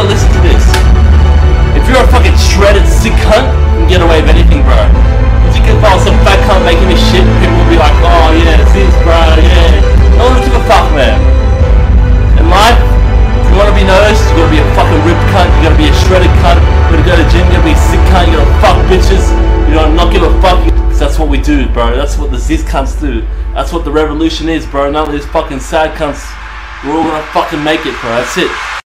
gonna listen to this. If you're a fucking shredded sick cunt, you can get away with anything, bro. If you can follow some fat cunt making this shit, people will be like, oh yeah, this, bro, yeah. No one gives a fuck, man. In life, if you wanna be noticed, you gotta be a fucking ripped cunt, you gotta be a shredded cunt, you gotta go to gym, you gotta be a sick cunt, you gotta fuck bitches, you gotta not give a fuck. Cause That's what we do, bro. That's what the Zyzz cunts do. That's what the revolution is, bro. None of these fucking sad cunts. We're all gonna fucking make it, bro. That's it.